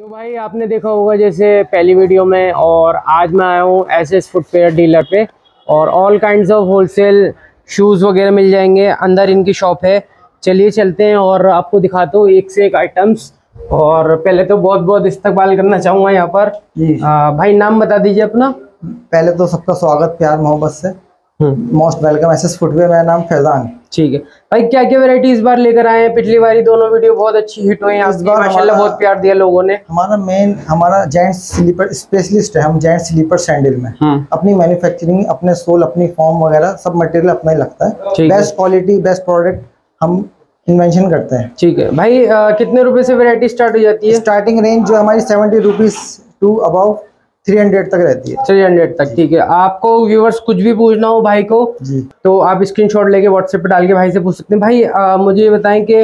तो भाई आपने देखा होगा जैसे पहली वीडियो में और आज मैं आया हूँ एस एस फुटवेयर डीलर पे और all kinds of wholesale shoes वगैरह मिल जाएँगे। अंदर इनकी शॉप है। चलिए चलते हैं और आपको दिखाता हूँ एक से एक आइटम्स और पहले तो बहुत बहुत इस्तकबाल करना चाहूँगा यहाँ पर। जी। आ, भाई नाम बता दीजिए अपना। पहले तो सबका स्वागत प्यार मोहब्बत से। Most welcome S S footwear मेरा नाम फैजान। ठीक है। भाई क्या क्या वैरायटी इस बार लेकर आए हैं? पिछली बारी दोनों वीडियो बहुत अच्छी हिट हुई इस बार माशाल्लाह बहुत प्यार दिया लोगों ने। हमारा मेन हमारा जेंट्स स्लीपर स्पेशलिस्ट है। हम जेंट्स स्लीपर सैंडल में। हम्म। अपनी मैन्युफैक्चरिंग अपने सोल अपनी फॉर्म वगैरह सब मटेरियल अपना ही लगता है। बेस्ट क्वालिटी बेस्ट प्रोडक्ट हम इन्वेंशन करते हैं। ठीक है। भाई आ, कितने रुपए से वैरायटी स्टार्ट हो जाती है? स्टार्टिंग रेंज जो हमारी seventy rupees to about three hundred तक रहती है। थ्री हंड्रेड तक ठीक है। आपको व्यूवर्स कुछ भी पूछना हो भाई को जी। तो आप स्क्रीनशॉट लेके व्हाट्सएप पे डाल के भाई से पूछ सकते हैं। भाई आ, मुझे ये बताएँ कि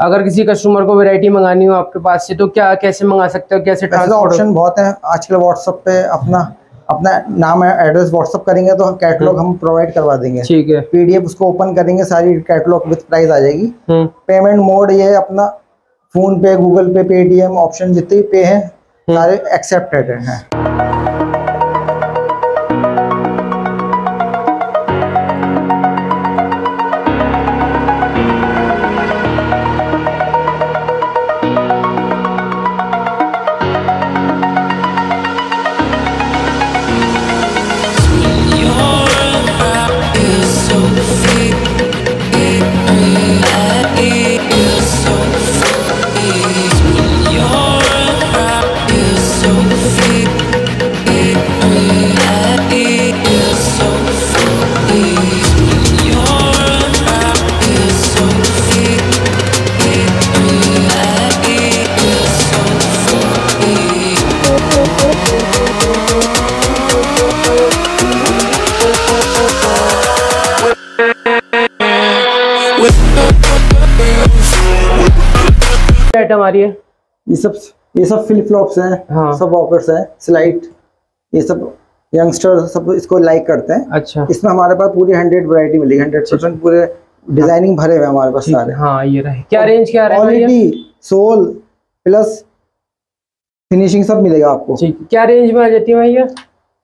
अगर किसी कस्टमर को वैरायटी मंगानी हो आपके पास से तो क्या कैसे मंगा सकते हो कैसे वैसे तो ऑप्शन बहुत है। आजकल व्हाट्सएप पे अपना अपना नाम एड्रेस व्हाट्सअप करेंगे तो कैटलॉग हम प्रोवाइड करवा देंगे। ठीक है। पीडीएफ उसको ओपन करेंगे सारी कैटलॉग विद प्राइस आ जाएगी। हम्म। पेमेंट मोड ये अपना फ़ोन पे गूगल पे पेटीएम ऑप्शन जितने पे हैं सारे एक्सेप्टेड हैं। आ रही है? ये सब ये सब फ्लिप फ्लॉप्स हैं हाँ। सब वॉकर्स हैं स्लाइड ये सब यंगस्टर सब इसको लाइक करते हैं। अच्छा। इसमें हमारे पास पूरी हंड्रेड वैरायटी मिलेगी हंड्रेड परसेंट पूरे डिज़ाइनिंग भरे हुए हमारे पास सारे। हाँ ये रहे। क्या रेंज क्या है क्वालिटी सोल प्लस फिनिशिंग सब मिलेगा आपको। क्या रेंज में आ जाती है भैया?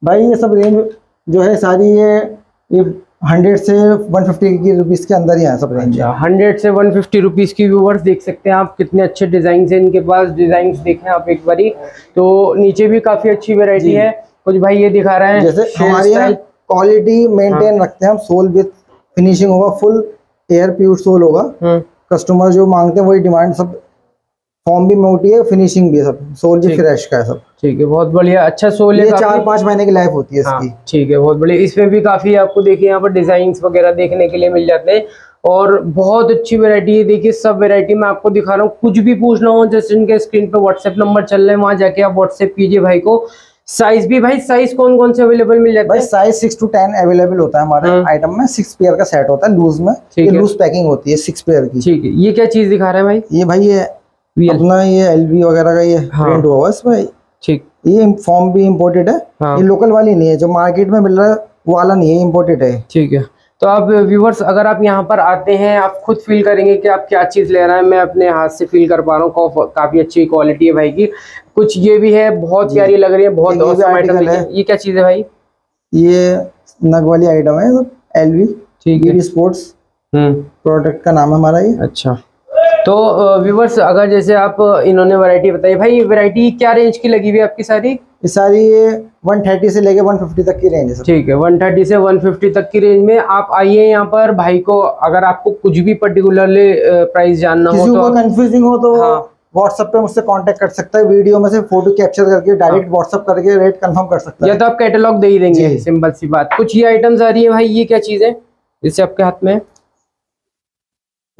भाई ये सब रेंज जो है सारी ये हंड्रेड से वन फिफ्टी की रुपीज़ के अंदर ही है सब रेंज हंड्रेड से वन फिफ्टी रुपीज़ की व्यूवर्स देख सकते हैं आप कितने अच्छे डिज़ाइन है इनके पास डिज़ाइन देखें आप एक बारी। तो नीचे भी काफ़ी अच्छी वेराइटी है। कुछ भाई ये दिखा रहे हैं जैसे हमारे यहाँ क्वालिटी मेंटेन हाँ। रखते हैं हम सोल विथ फिनिशिंग होगा फुल एयर प्योर सोल होगा। हम्म। कस्टमर जो मांगते हैं वही डिमांड सब फॉर्म भी मोटी है फिनिशिंग भी है सब। सोल भी। फ्रेश का है सब। ठीक है बहुत बढ़िया। अच्छा सोल है ये चार पाँच महीने की लाइफ होती है हाँ इसकी। ठीक है बहुत बढ़िया। इसमें भी काफ़ी आपको देखिए यहाँ पर डिज़ाइन वगैरह देखने के लिए मिल जाते हैं। और बहुत अच्छी वैरायटी है देखिए सब वैरायटी मैं आपको दिखा रहा हूँ। कुछ भी पूछना हो जैसे इनके स्क्रीन पे व्हाट्सएप नंबर चल रहे हैं वहाँ जाके आप व्हाट्सएप कीजिए भाई को। साइज़ भी भाई साइज़ कौन कौन से अवेलेबल मिल जाते भाई हैं? Size six to ten available होता है हमारे हाँ। आइटम में। सिक्स पेयर का सेट होता है लूज में। ये लूज पैकिंग होती है सिक्स पेयर की। ठीक है ये क्या चीज़ दिखा रहे हैं भाई? ये भाई ये अपना ये एलवी वगैरह का ये हाँ। प्रिंट हुआ हुआ है इसमें ठीक। ये फॉर्म भी इम्पोर्टेड है। हाँ। ये लोकल वाली नहीं है जो मार्केट में मिल रहा है वो वाला नहीं है इम्पोर्टेड है। ठीक है। तो आप व्यूवर्स अगर आप यहाँ पर आते हैं आप खुद फील करेंगे कि आप क्या चीज़ ले रहे हैं मैं अपने हाथ से फील कर पा रहा हूँ काफ़ी अच्छी क्वालिटी है भाई की। कुछ ये भी है बहुत प्यारी लग रही है बहुत है। है। ये क्या चीज़ है भाई? ये नग वाली आइटम है एलवी ठीक है। स्पोर्ट्स हम्म। प्रोडक्ट का नाम है हमारा ये। अच्छा। तो व्यूवर्स अगर जैसे आप इन्होंने वैरायटी बताई भाई वैरायटी क्या रेंज की लगी हुई है आपकी सारी ये सारी ये 130 से लेके 150 तक की रेंज है ठीक है 130 से 150 तक की रेंज में आप आइए यहाँ पर भाई को अगर आपको कुछ भी पर्टिकुलरली प्राइस जानना हो तो कंफ्यूजिंग हो तो हाँ। व्हाट्सएप पे मुझसे कांटेक्ट कर सकता है वीडियो में से फ़ोटो कैप्चर करके डायरेक्ट व्हाट्सएप करके रेट कंफर्म कर सकता है या तो आप कैटलॉग दे ही देंगे। सिंपल सी बात कुछ ये आइटम्स आ रही है भाई ये क्या चीज़ है जैसे आपके हाथ में?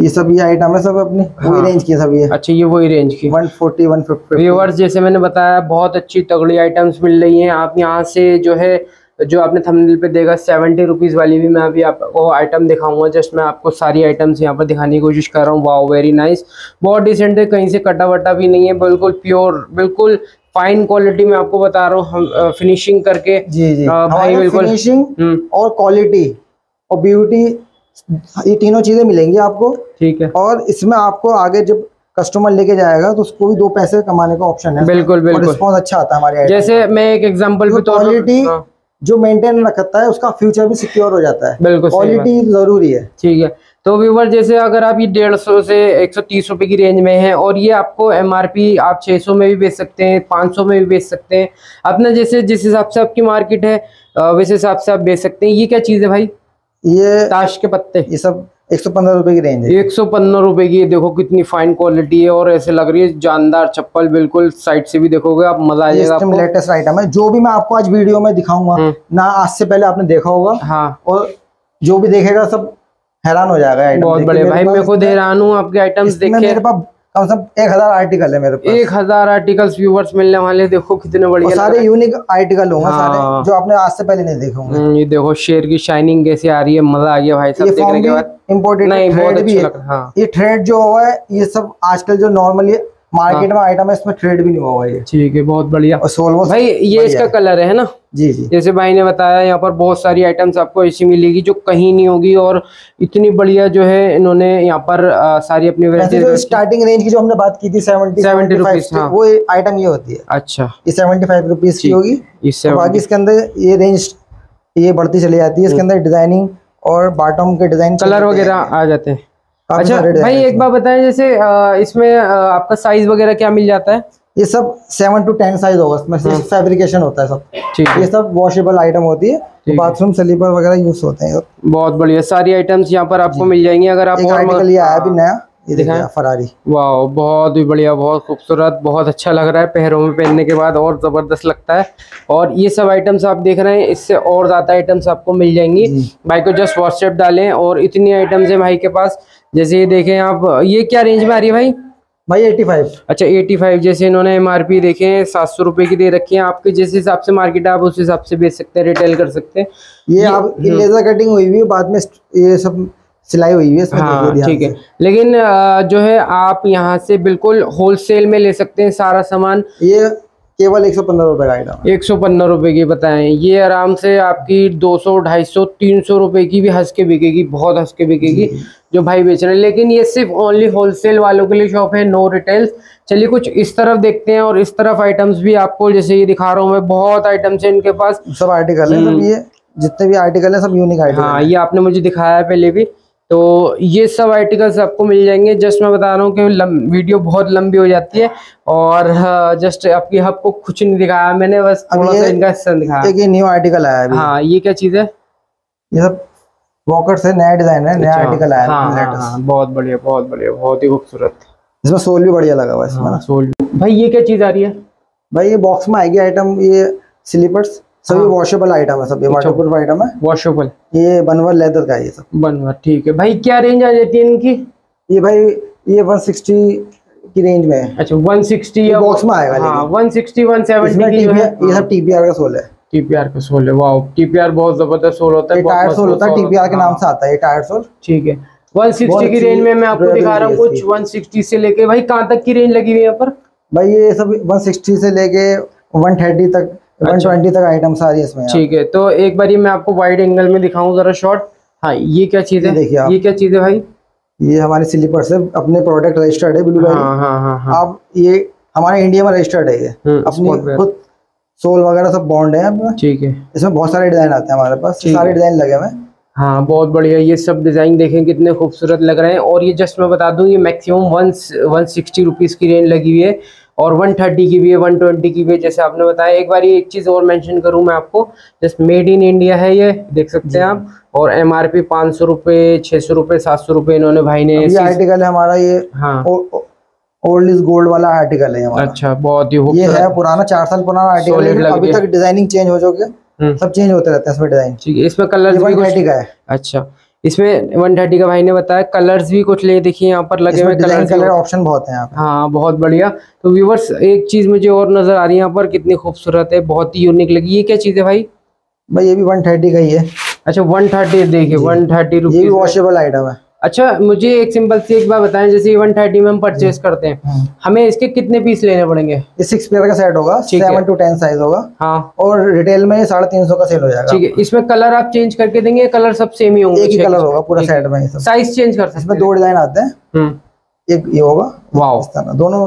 ये सब ये आइटम है सब अपनी? हाँ। वही रेंज की सब ये? अच्छा ये वही रेंज की। 140 150 व्यूवर्स जैसे मैंने बताया बहुत अच्छी तगड़ी आइटम्स मिल रही हैं। आप यहाँ से जो है जो आपने थंबनेल पे देखा सेवेंटी रुपीज़ वाली भी मैं अभी आपको आइटम दिखाऊँगा। जस्ट मैं आपको सारी आइटम्स यहाँ पर दिखाने की कोशिश कर रहा हूँ। वाओ वेरी नाइस बहुत डिसेंट है कहीं से कटा वटा भी नहीं है। बिल्कुल प्योर बिल्कुल फाइन क्वालिटी में आपको बता रहा हूँ। फिनिशिंग करके जी जी। हाँ, भाई बिल्कुल। फिनिशिंग हम्म। और क्वालिटी और ब्यूटी ये तीनों चीज़ें मिलेंगी आपको। ठीक है। और इसमें आपको आगे जब कस्टमर लेके जाएगा तो उसको भी दो पैसे कमाने का ऑप्शन है। बिल्कुल बिल्कुल। रिस्पॉन्स अच्छा आता है हमारे जैसे मैं एक एग्जांपल भी हाँ, जो मेंटेन रखता है उसका फ्यूचर भी सिक्योर हो जाता है। बिल्कुल क्वालिटी ज़रूरी है। ठीक है। तो व्यूवर जैसे अगर आप ये डेढ़ सौ से एक सौ तीस रुपए की रेंज में है और ये आपको एमआरपी आप छः सौ में भी बेच सकते हैं पाँच सौ में भी बेच सकते हैं। अपना जैसे जिस हिसाब से आपकी मार्केट है वैसे हिसाब से आप बेच सकते हैं। ये क्या चीज़ है भाई? ये ताश के पत्ते। ये सब एक सौ पंद्रह रुपए की रेंज है। एक सौ पंद्रह रुपए की देखो कितनी फाइन क्वालिटी है और ऐसे लग रही है जानदार चप्पल बिल्कुल साइड से भी देखोगे आप मज़ा आ जाएगा आपको। लेटेस्ट आइटम है। जो भी मैं आपको आज वीडियो में दिखाऊँगा हम्म। ना आज से पहले आपने देखा होगा। हाँ। और जो भी देखेगा सब हैरान हो जाएगा आइटम बहुत बड़े भाई मैं खुद हैरान हूँ आपके आइटम्स देख मेरे पास कम से कम एक हज़ार आर्टिकल है मेरे पास। एक हज़ार आर्टिकल व्यूवर्स मिलने वाले देखो कितने बढ़िया सारे यूनिक आर्टिकल होंगे हाँ। सारे जो आपने आज से पहले नहीं देखे होंगे। हम्म, ये देखो शेर की शाइनिंग कैसे आ रही है मज़ा आ गया भाई साहब देखने के बाद। इम्पोर्टेड नहीं बहुत अच्छा लग रहा हाँ ये थ्रेड जो हुआ है ये सब आजकल जो नॉर्मली मार्केट में आइटम है इसमें थ्रेड भी नहीं हुआ ये ठीक है बहुत बढ़िया। और भाई ये इसका कलर है ना? जी जी। जैसे भाई ने बताया यहाँ पर बहुत सारी आइटम्स आपको ऐसी मिलेगी जो कहीं नहीं होगी और इतनी बढ़िया जो है इन्होंने यहाँ पर अ, सारी अपनी जो स्टार्टिंग रेंज की जो हमने बात की थी सेवेंटी 70 रुपीस, हाँ। वो आइटम ये होती है। अच्छा। ये सेवेंटी फाइव रुपीज़ की होगी। बाकी इसके अंदर ये रेंज ये बढ़ती चली जाती है। इसके अंदर डिज़ाइनिंग और बॉटम के डिज़ाइन कलर वगैरह आ जाते हैं। अच्छा भाई एक बार बताएँ जैसे इसमें आपका साइज़ वगैरह क्या मिल जाता है? ये सब सेवन टू टेन साइज़ होगा इसमें हाँ। फैब्रिकेशन होता है सब। ठीक है। ये सब वॉशेबल आइटम होती है तो बाथरूम स्लीपर वगैरह यूज़ होते हैं। बहुत बढ़िया सारी आइटम्स यहाँ पर आपको मिल जाएँगे अगर आप आर्टिकल ये आया अभी नया ये दिखाएँ। फरारी वाह बहुत ही बढ़िया बहुत खूबसूरत बहुत अच्छा लग रहा है। पैरों में पहनने के बाद और ज़बरदस्त लगता है। और ये सब आइटम्स आप देख रहे हैं इससे और ज़्यादा आइटम्स आपको मिल जाएँगी। भाई को जस्ट व्हाट्सएप डालें और इतनी आइटम्स है भाई के पास। जैसे ये देखें आप ये क्या रेंज में आ रही है भाई? भाई एटी फाइव अच्छा 85 जैसे इन्होंने एम आर पी देखे हैं सात सौ रुपए की दे रखी है। आपके जिस हिसाब से मार्केट है आप उस हिसाब से बेच सकते हैं रिटेल कर सकते हैं। ये ये आप लेजर कटिंग हुई हुई बाद में ये सब सिलाई हुई है हाँ ठीक है। लेकिन जो है आप यहाँ से बिल्कुल होलसेल में ले सकते हैं सारा सामान। ये केवल एक सौ पंद्रह रुपए का आइटम एक सौ पंद्रह रुपये की बताएँ। ये आराम से आपकी दो सौ ढाई सौ तीन सौ रुपये की भी हंस के बिकेगी बहुत हंस के बिकेगी जो। भाई बेच रहे हैं। लेकिन ये सिर्फ़ ओनली होलसेल वालों के लिए शॉप है नो रिटेल्स चलिए कुछ इस तरफ़ देखते हैं और इस तरफ़ आइटम्स भी आपको जैसे ये दिखा रहा हूँ मैं बहुत आइटम्स है इनके पास। सब आर्टिकल है सब ये। जितने भी आर्टिकल है सब यूनिक हम्म। हाँ। ये आपने मुझे दिखाया है पहले भी। तो ये सब आर्टिकल्स आपको मिल जाएँगे। जस्ट मैं बता रहा हूँ कि लम, वीडियो बहुत लंबी हो जाती है और जस्ट आपकी हब को कुछ नहीं दिखाया मैंने बस थोड़ा सा इनका हिस्सा दिखाया। एक न्यू आर्टिकल आया है अभी। हाँ ये क्या चीज़ है? ये सब वॉकर से नया डिज़ाइन है नया अच्छा, आर्टिकल आया हाँ, हाँ, हाँ, बहुत बढ़िया बहुत बढ़िया बहुत ही खूबसूरत। इसमें सोल भी बढ़िया लगा हुआ है इसमें हाँ, सोल भाई ये क्या चीज़ आ रही है? भाई ये बॉक्स में आएगी आइटम ये स्लीपर्स सभी हाँ। वॉशेबल आइटम है सब ये। वाटरप्रूफ आइटम है। वॉशेबल ये बनवर लेदर का ये सब। बनवा ठीक है। भाई क्या रेंज आ जाती है इनकी? ये भाई ये 160 की रेंज में है। अच्छा 160 या बॉक्स में आएगा हाँ 160 170 की जो है ये सब टीपीआर का सोल है। टीपीआर का सोल है। वाह टीपीआर बहुत ज़बरदस्त सोल होता है टायर सोल होता है टीपीआर के हाँ, नाम से आता है ये टायर सोल। ठीक है। 160 की रेंज में मैं आपको दिखा रहा हूँ कुछ 160 से लेके भाई कहाँ तक की रेंज लगी हुई है यहाँ पर? भाई ये सब 160 से लेके 130 तक। 120 तक आइटम सारी है इसमें ठीक है तो एक बारी मैं आपको वाइड एंगल में दिखाऊँ जरा शॉर्ट हाँ ये क्या चीज़ है? देखिए ये क्या चीज़ है भाई? ये हमारे स्लीपर से अपने प्रोडक्ट रजिस्टर्ड है ब्लू हाँ हाँ हाँ हाँ। अब ये हमारे इंडिया में रजिस्टर्ड है ये। हम्म, अपनी खुद सोल वगैरह सब बॉन्ड है ठीक है। इसमें बहुत सारे डिज़ाइन आते हैं हमारे पास सारे डिज़ाइन लगे हुए हैं। हाँ बहुत बढ़िया ये सब डिज़ाइन देखें कितने खूबसूरत लग रहे हैं। और ये जस्ट मैं बता दूँ ये maximum one one sixty rupees की रेंज लगी हुई है। और वन थर्टी की भी है वन ट्वेंटी की भी है जैसे आपने बताया। एक बार ये एक चीज़ और मेंशन करूँ मैं आपको जस्ट मेड इन इंडिया है ये देख सकते हैं आप। और एम आर पी पाँच सौ रुपये छः सौ रुपये सात सौ रुपये इन्होंने भाई ने ये आर्टिकल है हमारा ये हाँ। ओल्ड इज़ गोल्ड वाला आर्टिकल है हमारा। अच्छा बहुत ही ये है पुराना चार साल पुराना आर्टिकल है अभी तक डिज़ाइनिंग चेंज हो चुके हम्म, सब चेंज होते रहते हैं इसमें डिज़ाइन ठीक है इसमें भी थर्टी का है। अच्छा। इसमें वन थर्टी का भाई ने बताया कलर्स भी कुछ ले देखिए यहाँ पर लगे हुए कलर कलर ऑप्शन बहुत है यहाँ हाँ बहुत बढ़िया। तो व्यूवर्स एक चीज़ मुझे और नज़र आ रही है यहाँ पर कितनी खूबसूरत है बहुत ही यूनिक लगी। ये क्या चीज़ है भाई? भाई ये भी वन थर्टी का ही है। अच्छा वन थर्टी देखिए वन थर्टी ये भी वॉशेबल आइटम है। अच्छा मुझे एक सिंपल सी एक बात बताएँ जैसे वन थर्टी में हम परचेज करते हैं हम्म। हमें इसके कितने पीस लेने पड़ेंगे? सिक्स पेयर का सेट होगा सेवन टू टेन साइज़ होगा। हाँ। और रिटेल में साढ़े तीन सौ का सेल हो जाएगा ठीक है इसमें कलर आप चेंज करके देंगे कलर सब सेम ही होंगे एक ही कलर होगा पूरा सेट में साइज़ चेंज कर सकते इसमें दो डिज़ाइन आते हैं। हम्म, एक ये होगा। तरह दोनों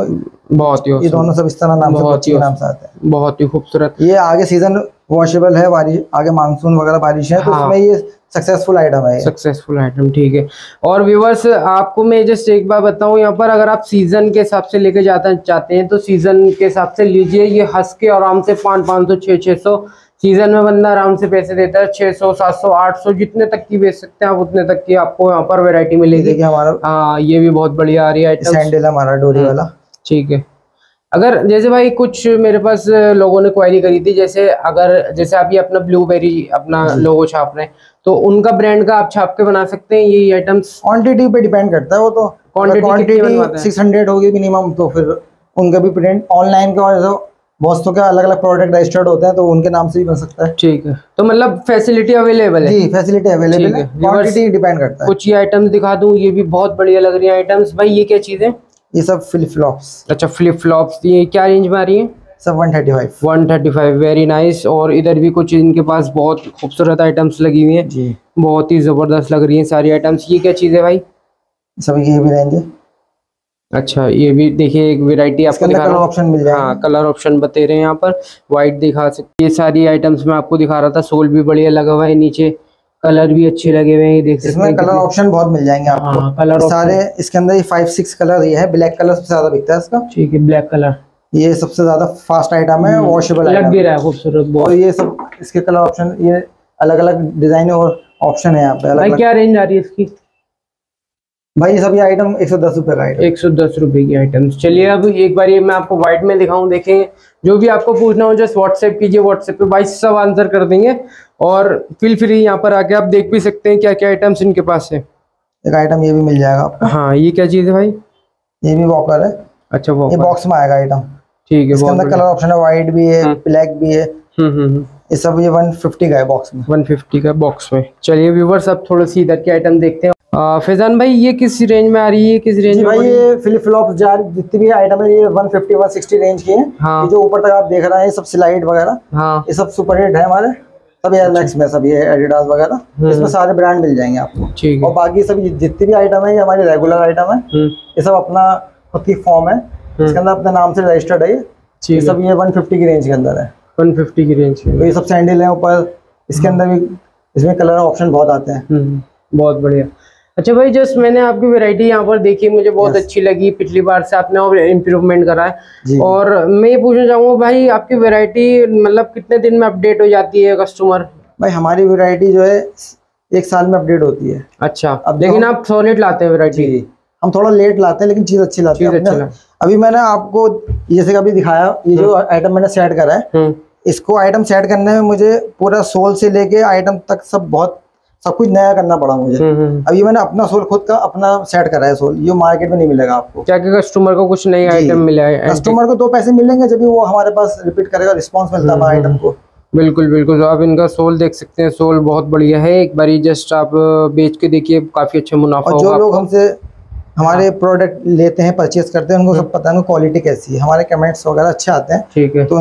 बहुत ही ये दोनों सब इस तरह नाम बहुत ही नाम से आते हैं। बहुत ही खूबसूरत। ये आगे सीज़न वॉशेबल है बारिश आगे मानसून वगैरह बारिश है तो हाँ। उसमें ये सक्सेसफुल आइटम है सक्सेसफुल आइटम ठीक है। और व्यूवर्स आपको मैं जस्ट एक बार बताऊँ यहाँ पर अगर आप सीज़न के हिसाब से लेके जाता चाहते हैं तो सीज़न के हिसाब से लीजिए ये हंस के आराम से पाँच पाँच सौ छः छः सौ सीज़न में बंदा आराम से पैसे देता है छः सौ सात सौ आठ सौ जितने तक की बेच सकते हैं आप उतने तक की आपको यहाँ पर वेरायटी मिलेगी। हमारा हाँ ये भी बहुत बढ़िया आ रही है सैंडल हमारा डोरी हम्म। वाला। ठीक है। अगर जैसे भाई कुछ मेरे पास लोगों ने क्वारी करी थी जैसे अगर जैसे आप ये अपना ब्लूबेरी अपना लोगो छाप रहे हैं तो उनका ब्रांड का आप छाप के बना सकते हैं ये आइटम्स क्वांटिटी पे डिपेंड करता है वो तो। हैं? सिक्स हंड्रेड होगी मिनिमम तो फिर उनका भी प्रिंट ऑनलाइन का और बहुत के अलग अलग प्रोडक्ट रजिस्टर्ड होते हैं तो उनके नाम से भी बन सकता है। ठीक है। तो मतलब फैसिलिटी अवेलेबल है? जी फैसिलिटी अवेलेबल है। है। क्वांटिटी डिपेंड करता है। कुछ ये आइटम्स दिखा दूँ ये भी बहुत बढ़िया लग रही है आइटम्स भाई ये क्या चीज़ है? ये सब फ्लिप फ्लॉप्स अच्छा फ्लिप फ्लॉप्स ये क्या रेंज में आ रही है? सब 135 135 वेरी नाइस और इधर भी कुछ इनके पास बहुत खूबसूरत आइटम्स लगी हुई हैं। जी। बहुत ही ज़बरदस्त लग रही हैं सारी आइटम्स ये क्या चीज़ है भाई? सब ये भी रहेंगे। अच्छा ये भी देखिए एक वैरायटी आपको दिखा कलर ऑप्शन मिल हाँ कलर ऑप्शन बते रहे हैं यहाँ पर। वाइट दिखा सकते ये सारी आइटम्स मैं आपको दिखा रहा था। सोल भी बढ़िया लगा हुआ है नीचे। कलर भी अच्छे लगे हुए हैं ये देख सकते इसमें हैं कलर ऑप्शन बहुत मिल जाएँगे आपको। हाँ कलर सारे इसके अंदर ये फाइव सिक्स कलर ये है ब्लैक कलर सबसे ज़्यादा बिकता है इसका। ठीक है ब्लैक कलर ये सबसे ज़्यादा फास्ट आइटम है वॉशेबल लग भी रहा है खूबसूरत और ये सब इसके कलर ऑप्शन ये अलग अलग डिज़ाइन और ऑप्शन है यहाँ पे अलग क्या रेंज आ रही है इसकी? भाई ये सब ये आइटम एक सौ दस रुपए का आइटम एक सौ दस रुपए की आइटम चलिए अब एक बार ये मैं आपको व्हाइट में दिखाऊँ देखें। जो भी आपको पूछना हो जस्ट व्हाट्सएप कीजिए व्हाट्सएप पे भाई सब आंसर कर देंगे। और फील फ्री यहाँ पर आके आप देख भी सकते हैं क्या क्या आइटम्स इनके पास है। एक आइटम ये भी मिल जाएगा आपको। हाँ ये क्या चीज़ है भाई? ये भी वॉकर है। अच्छा वो ये बॉक्स में आएगा आइटम ठीक है इसके अंदर कलर ऑप्शन है व्हाइट भी है हम्म। ब्लैक भी है। हम्म हम्म हम्म। ये सब ये वन फिफ्टी का है बॉक्स में। 150 का बॉक्स में। चलिए व्यूवर्स अब थोड़ी सी इधर के आइटम देखते हैं। फैजान भाई ये किस रेंज में आ रही है? किस रेंज में भाई ये फ्लिप फ्लॉप जार जितनी भी आइटम है ये 150 160 रेंज की है। हाँ। ये जो ऊपर तक आप देख रहे हैं ये सब स्लाइड वगैरह। हाँ। ये सब सुपर हिट है हमारे। सब एयर मैक्स में सब ये एडिडास वगैरह इसमें सारे ब्रांड मिल जाएँगे आपको। और बाकी सब ये जितनी भी आइटम है ये हमारी रेगुलर आइटम है। हम्म, ये सब अपना खुद की फॉर्म है। इसके अंदर अपने नाम से रजिस्टर्ड है ये। सब ये 150 की रेंज के अंदर है। 150 की रेंज तो ये सब सैंडल है ऊपर। इसके अंदर भी इसमें कलर ऑप्शन बहुत आते हैं। हम्म, बहुत बढ़िया। अच्छा भाई जस्ट मैंने आपकी वैरायटी यहाँ पर देखी मुझे बहुत. अच्छी लगी। पिछली बार से आपने और इम्प्रूवमेंट करा है। और मैं ये पूछना चाहूँगा भाई आपकी वैरायटी मतलब कितने दिन में अपडेट हो जाती है कस्टमर भाई हमारी वैरायटी जो है एक साल में अपडेट होती है। अच्छा अब लेकिन आप सॉलिड लाते हैं वैरायटी हम थोड़ा लेट लाते हैं लेकिन चीज़ अच्छी लाते हैं अच्छी अभी मैंने आपको जैसे अभी दिखाया ये जो आइटम मैंने सेट करा है हम्म। इसको आइटम सेट करने में मुझे पूरा सोल से लेके आइटम तक सब बहुत सब कुछ नया करना पड़ा मुझे। हम्म, हम्म। अभी मैंने अपना सोल खुद का अपना सेट करा है सोल। ये मार्केट में नहीं मिलेगा आपको। क्या क्या कस्टमर को कुछ नई आइटम मिला? है कस्टमर को दो पैसे मिलेंगे जब वो हमारे पास रिपीट करेगा रिस्पॉन्स मिलता है हमारे आइटम को। बिल्कुल बिल्कुल। तो आप इनका सोल देख सकते हैं। सोल बहुत बढ़िया है। एक बार जस्ट आप बेच के देखिए काफ़ी अच्छा मुनाफा और जो लोग हमसे हमारे प्रोडक्ट लेते हैं परचेज करते हैं उनको सब पता है क्वालिटी कैसी है। हमारे कमेंट्स वगैरह अच्छे आते हैं ठीक है। तो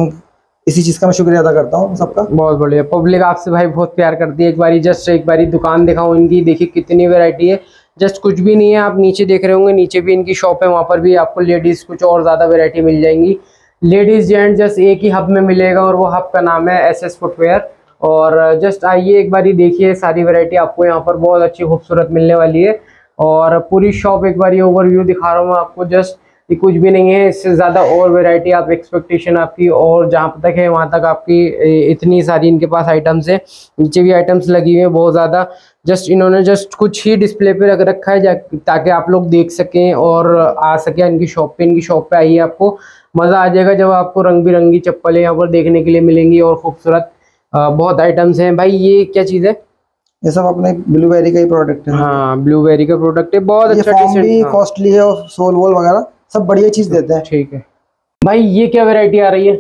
इसी चीज़ का मैं शुक्रिया अदा करता हूँ सबका। बहुत बढ़िया। पब्लिक आपसे भाई बहुत प्यार करती है। एक बारी जस्ट एक बारी दुकान दिखाऊँ इनकी। देखिए कितनी वैरायटी है। जस्ट कुछ भी नहीं है। आप नीचे देख रहे होंगे। नीचे भी इनकी शॉप है। वहाँ पर भी आपको लेडीज़ कुछ और ज़्यादा वैरायटी मिल जाएँगी। लेडीज़ जेंट जस्ट एक ही हब में मिलेगा और वो हब का नाम है एस एस फुटवेयर और जस्ट आइए एक बारी देखिए सारी वैरायटी आपको यहाँ पर। बहुत अच्छी खूबसूरत मिलने वाली है। और पूरी शॉप एक बार ओवरव्यू दिखा रहा हूँ आपको। जस्ट ये कुछ भी नहीं है इससे ज़्यादा और वैरायटी आप एक्सपेक्टेशन आपकी और जहाँ तक है वहाँ तक आपकी इतनी सारी इनके पास आइटम्स है। नीचे भी आइटम्स लगी हुई हैं बहुत ज़्यादा। जस्ट इन्होंने जस्ट कुछ ही डिस्प्ले पे रख रखा है ताकि आप लोग देख सकें और आ सके इनकी शॉप पे इनकी शॉप पे आइए आपको। मज़ा आ जाएगा जब आपको रंग बिरंगी चप्पलें यहाँ पर देखने के लिए मिलेंगी और खूबसूरत बहुत आइटम्स हैं। भाई ये क्या चीज़ है? ये सब अपने ब्लूबेरी का ही प्रोडक्ट है। हाँ ब्लूबेरी का प्रोडक्ट है बहुत अच्छा भी हाँ। कॉस्टली है और सोल वोल वगैरह। सब बढ़िया चीज़ देते हैं। ठीक है। भाई ये क्या वैरायटी आ रही है?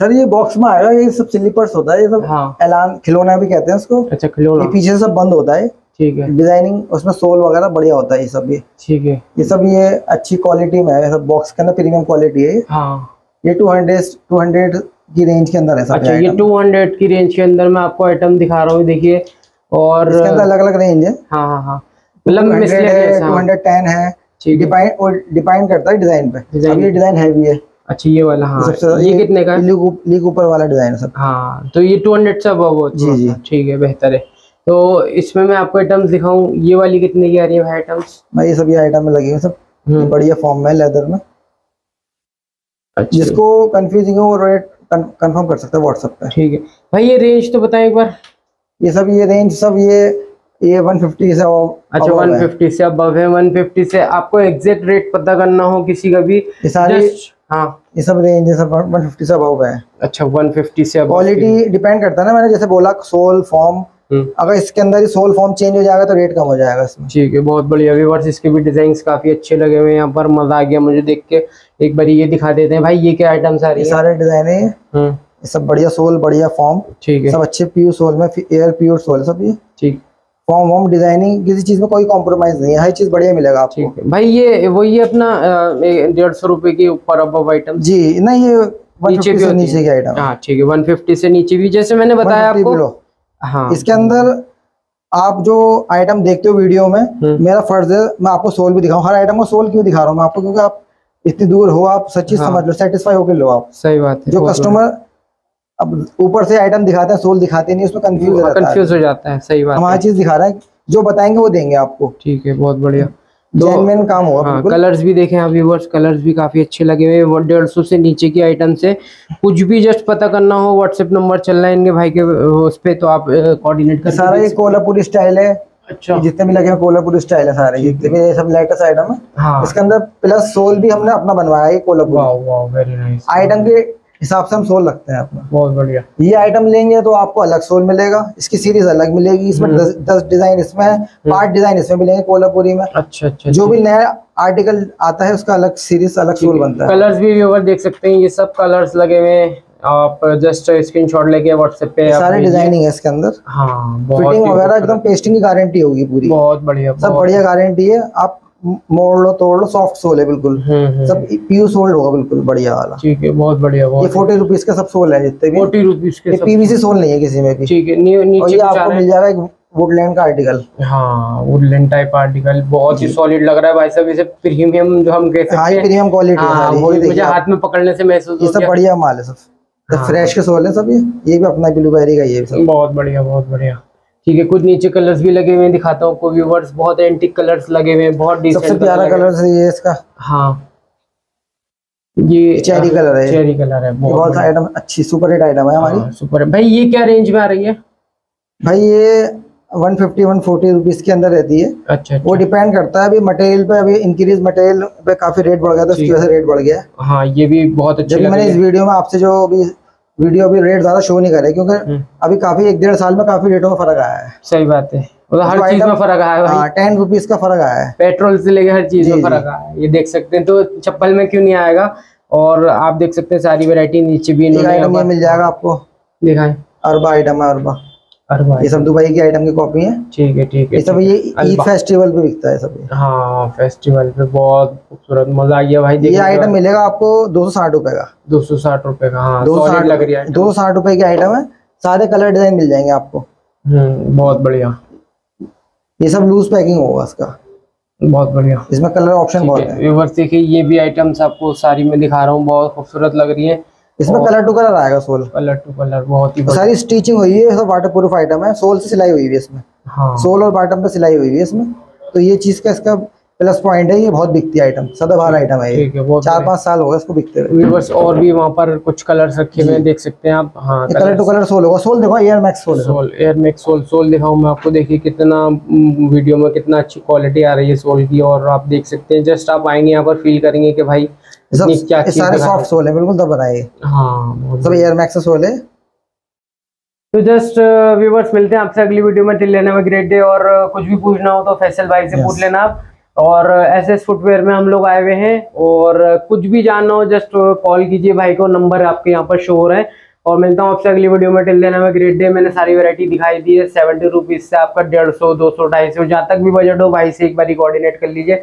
सर ये बॉक्स में आएगा ये सब स्लीपर्स होता है ये सब हाँ। ऐलान खिलौना भी कहते हैं उसको। अच्छा खिलौना। ये पीछे सब बंद होता है। ठीक है। डिज़ाइनिंग उसमें सोल वगैरह बढ़िया होता है ये सब ये ठीक है। ये सब ये अच्छी क्वालिटी में है सब बॉक्स के अंदर प्रीमियम क्वालिटी है हाँ। ये टू हंड्रेड टू हंड्रेड की रेंज के अंदर है सब अच्छा ये item। 200 की रेंज के अंदर मैं आपको आइटम दिखा रहा हूँ देखिए। और अलग अलग रेंज है। हाँ हाँ हाँ। मतलब 200 है miscellaneous, टू हाँ। हंड्रेड टेन है ठीक डिपेंड और डिपेंड करता है डिज़ाइन पे। अब ये डिज़ाइन हैवी है। अच्छा ये वाला हाँ। सबसे ये कितने का लीक ऊपर वाला डिज़ाइन है सब। हाँ तो ये टू हंड्रेड से अबव हो जी, जी। ठीक है बेहतर है। तो इसमें मैं आपको आइटम्स दिखाऊँ ये वाली कितने की आ रही है आइटम्स भाई ये सब ये आइटम में लगे हुए सब। बढ़िया फॉर्म में लेदर में। अच्छा। जिसको कंफ्यूजिंग है वो रेट कंफर्म कर सकते हैं व्हाट्सएप पे। ठीक है। भाई ये रेंज तो बताएँ एक बार। ये सब ये रेंज सब ये ये 150 से अच्छा 150 से अबव है। 150 से आपको एग्जैक्ट रेट पता करना हो किसी का भी। ये सारी हाँ। ये सब रेंज है सब 150 से अबव है अच्छा 150 से क्वालिटी डिपेंड करता है ना मैंने जैसे बोला सोल फॉर्म हम्म, अगर इसके अंदर ही सोल फॉर्म चेंज हो जाएगा तो रेट कम हो जाएगा इसमें। ठीक है बहुत बढ़िया। व्यूवर्स इसके भी डिज़ाइन काफ़ी अच्छे लगे हुए हैं यहाँ पर। मज़ा आ गया मुझे देख के। एक बार ये दिखा देते हैं। भाई ये क्या आइटम है? सारे डिज़ाइन है। ये सब बढ़िया सोल बढ़िया फॉर्म ठीक है। सब अच्छे प्योर सोल में एयर प्योर सोल सब ये। ठीक। फॉर्म वॉर्म डिज़ाइनिंग किसी चीज़ में कोई कॉम्प्रोमाइज नहीं है। हर चीज़ बढ़िया मिलेगा आपको। भाई ये वो ये अपना डेढ़ सौ रुपए के ऊपर अब आइटम जी नहीं ये नीचे भी नीचे। की आइटम हाँ ठीक है 150 से नीचे भी। जैसे मैंने बताया आपको हाँ। इसके अंदर आप जो आइटम देखते हो वीडियो में हम्म। मेरा फ़र्ज़ है मैं आपको सोल भी दिखाऊँ। हर आइटम को सोल क्यों दिखा रहा हूँ मैं आपको? क्योंकि आप इतनी दूर हो आप सच्ची हाँ। समझ लो सेटिस्फाई होकर लो आप। सही बात है। जो कस्टमर अब ऊपर से आइटम दिखाते हैं सोल दिखाते नहीं उसमें कंफ्यूज। रहता है कंफ्यूज हो। जाता है सही बात हम हर है चीज़ दिखा रहे हैं जो बताएँगे वो देंगे आपको। ठीक है बहुत बढ़िया। तो जेनविन काम होगा हाँ कलर्स भी देखें आप व्यूवर्स कलर्स भी काफ़ी अच्छे लगे हुए हैं। डेढ़ सौ से नीचे की आइटम से कुछ भी जस्ट पता करना हो व्हाट्सएप नंबर चल रहा है इनके भाई के उस पे तो आप कोऑर्डिनेट कर सारा ये कोल्हापुरी स्टाइल है। अच्छा। जितने भी लगे हैं कोल्हापुरी स्टाइल है सारे। जितने भी सब लेटेस्ट आइटम है। हाँ। इसके अंदर प्लस सोल भी हमने अपना बनवाया है कोल्हापुरी आइटम के हिसाब से हम सोल रखते हैं अपना। बहुत बढ़िया। ये आइटम लेंगे तो आपको अलग सोल मिलेगा। इसकी सीरीज़ अलग मिलेगी। इसमें हम्म। दस, दस डिज़ाइन इसमें है। पाँच डिज़ाइन इसमें मिलेंगे कोल्हापुरी में। अच्छा अच्छा जो भी नया आर्टिकल आता है उसका अलग सीरीज़ अलग सोल बनता है। कलर्स भी व्यूवर देख सकते हैं। ये सब कलर्स लगे हुए हैं। आप जस्ट स्क्रीनशॉट लेके व्हाट्सएप पे सारे डिज़ाइनिंग है इसके अंदर। हाँ फिटिंग वगैरह एकदम पेस्टिंग की गारंटी होगी पूरी। बहुत बढ़िया सब बढ़िया गारंटी है। आप मोड़ लो तोड़ लो सॉफ्ट सोल है बिल्कुल सब प्योर सोल्ड होगा बिल्कुल बढ़िया वाला ठीक है बहुत बढ़िया ये फोर्टी रुपीज़ का सब सोल है जितने भी। फोर्टी रुपीज़ के पीवीसी सोल नहीं है किसी में भी। ठीक है और ये आपको रहा मिल है जाएगा एक वुडलैंड का आर्टिकल हाँ वुडलैंड टाइप आर्टिकल बहुत ही सॉलिड लग रहा है भाई साहब इसे प्रीमियम जो हम कह सकते हाई हैं। प्रीमियम क्वालिटी है हाँ मुझे हाथ में पकड़ने से महसूस ये सब बढ़िया माल है सब। हाँ। फ्रेश के सोल है सब ये। ये भी अपना ब्लूबेरी का ये सब। बहुत बढ़िया बहुत बढ़िया। ठीक है कुछ नीचे कलर्स भी लगे हुए हैं दिखाता हूँ आपको व्यूवर्स बहुत एंटिक कलर्स लगे हुए हैं बहुत सबसे प्यारा कलर ये इसका। हाँ। ये चेरी कलर है चेरी कलर है बहुत बहुत आइटम अच्छी सुपर हिट आइटम है हमारी हाँ, सुपर है भाई ये क्या रेंज में आ रही है? भाई ये 150 140 रुपीस के अंदर रहती है। अच्छा अच्छा। वो डिपेंड करता है अभी मटेरियल पे अभी इंक्रीज मटेरियल पे काफ़ी रेट बढ़ गया था उसकी वजह से रेट बढ़ गया है। हाँ ये भी बहुत अच्छे मैंने इस वीडियो में आपसे जो अभी वीडियो अभी रेट ज़्यादा शो नहीं करे क्योंकि हम्म, अभी काफ़ी एक डेढ़ साल में काफ़ी रेटों में फ़र्क आया है। सही बात है। मतलब हर चीज़ में फ़र्क आया है हाँ टेन रुपीज़ का फ़र्क आया है। पेट्रोल से लेके हर चीज़ में फ़र्क आया है। ये देख सकते हैं तो चप्पल में क्यों नहीं आएगा? और आप देख सकते हैं सारी वेरायटी नीचे भी मिल जाएगा आपको। दिखाए। अरबा आइटम है अरबा। ये सब दुबई की आइटम की कॉपी है? ठीक है ठीक है ये सब ये ईद फेस्टिवल पे बिकता है सब हाँ फेस्टिवल पे बहुत खूबसूरत मज़ा आ गया भाई ये आइटम मिलेगा आपको दो सौ साठ रुपए का। दो सौ साठ रुपए का हाँ दो सौ साठ लग रही है दो सौ साठ रुपए की आइटम है सारे कलर डिज़ाइन मिल जाएँगे आपको। हम्म बहुत बढ़िया। ये सब लूज पैकिंग होगा इसका। बहुत बढ़िया। इसमें कलर ऑप्शन बहुत है व्यूवर्स देखिए ये भी आइटम्स आपको सारी मैं दिखा रहा हूँ बहुत खूबसूरत लग रही है। इसमें कलर टू कलर आएगा सोल कलर टू कलर बहुत ही तो सारी स्टिचिंग हुई है वाटर प्रूफ आइटम है सोल से सिलाई हुई हुई है इसमें। हाँ। सोल और बॉटम पे सिलाई हुई हुई है इसमें। तो ये चीज़ का इसका प्लस पॉइंट है ये बहुत बिकती आइटम सदाबहार आइटम है ये। चार पाँच साल हो गए इसको बिकते हुए। और भी वहाँ पर कुछ कलर्स रखे हुए हैं देख सकते हैं आप। हाँ कलर टू कलर सोल होगा। सोल देखो air max sole sole air max sole sole दिखाऊँ मैं आपको। देखिए कितना वीडियो में कितना अच्छी क्वालिटी आ रही है सोल की और आप देख सकते हैं जस्ट आप आएँगे यहाँ पर फील करेंगे कि भाई क्या सारे सॉफ्ट सोल है। बिल्कुल दब रहा है सब एयर मैक्स सोल है। तो जस्ट व्यूवर्स मिलते हैं आपसे अगली वीडियो में। टिल लेने में ग्रेट डे और uh, कुछ भी पूछना हो तो फैसल भाई से. पूछ लेना आप। और एस एस फुटवेयर में हम लोग आए हुए हैं और कुछ भी जानना हो जस्ट कॉल कीजिए भाई को नंबर आपके यहाँ पर शो हो रहा है। और मिलता हूँ आपसे अगली वीडियो में। टिल देना में ग्रेट डे मैंने सारी वैरायटी दिखाई दी है। सेवेंटी रुपीज़ से आपका डेढ़ सौ, दो सौ, ढाई सौ, जहाँ तक भी बजट हो, भाई से एक बार कोऑर्डिनेट कर लीजिए।